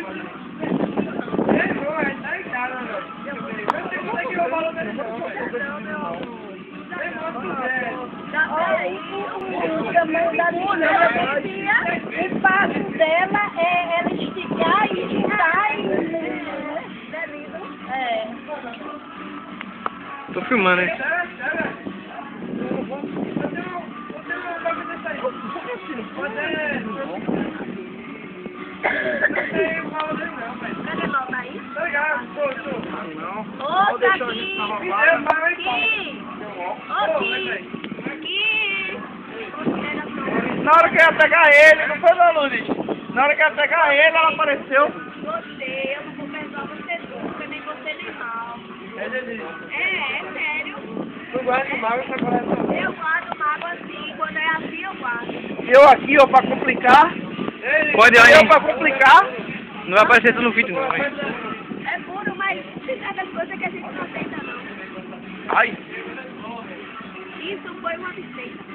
O tamanho da minha o passo dela é ela esticar e juntar e... É. Tô filmando, hein? Cadê Ô, tá aqui! Aqui! Ô, aqui! Aqui! Na hora que eu ia pegar ele, não foi da Lourdes. Na hora que eu ia pegar ele, ela apareceu. Você, eu não vou perdoar você nunca, nem você nem mal. É. É, é sério. Tu guarda mago, você guarda Eu guardo mágoa assim, quando é assim eu guardo. Eu aqui, ó, pra complicar. Pode ir aí. Eu pra complicar. Não vai aparecer tu no vídeo, não, hein? Que a gente não aceita não. Ai. Isso foi uma mistake.